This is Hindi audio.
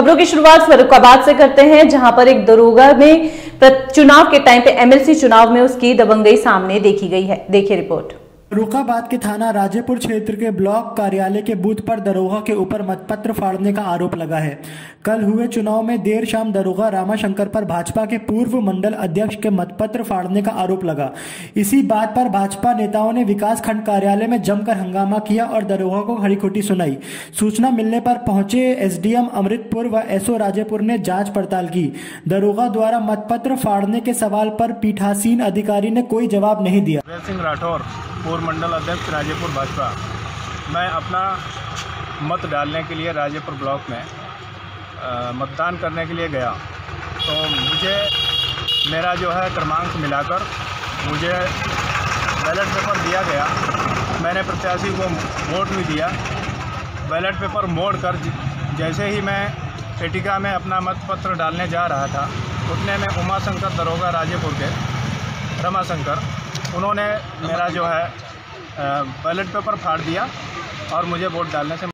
खबरों की शुरुआत फरुखाबाद से करते हैं, जहाँ पर एक दरोगा में चुनाव के टाइम पे एमएलसी चुनाव में उसकी दबंगई सामने देखी गई है। देखिए रिपोर्ट। फरुखाबाद के थाना राजेपुर क्षेत्र के ब्लॉक कार्यालय के बूथ पर दरोगा के ऊपर मतपत्र फाड़ने का आरोप लगा है। कल हुए चुनाव में देर शाम दरोगा रामाशंकर पर भाजपा के पूर्व मंडल अध्यक्ष के मतपत्र फाड़ने का आरोप लगा। इसी बात पर भाजपा नेताओं ने विकास खंड कार्यालय में जमकर हंगामा किया और दरोगा को खड़ी खोटी सुनाई। सूचना मिलने पर पहुँचे एसडीएम अमृतपुर व एसओ राजेपुर ने जाँच पड़ताल की। दरोगा द्वारा मतपत्र फाड़ने के सवाल पर पीठासीन अधिकारी ने कोई जवाब नहीं दिया। राठौर। पूर्व मंडल अध्यक्ष राजेपुर भाजपा मैं अपना मत डालने के लिए राजेपुर ब्लॉक में मतदान करने के लिए गया। तो मुझे मेरा जो है क्रमांक मिलाकर मुझे बैलेट पेपर दिया गया। मैंने प्रत्याशी को वोट भी दिया। बैलेट पेपर मोड़ कर जैसे ही मैं पेटिका में अपना मत पत्र डालने जा रहा था, उतने में उमाशंकर दरोगा राजेपुर के, रमाशंकर उन्होंने मेरा जो है बैलेट पेपर फाड़ दिया और मुझे वोट डालने से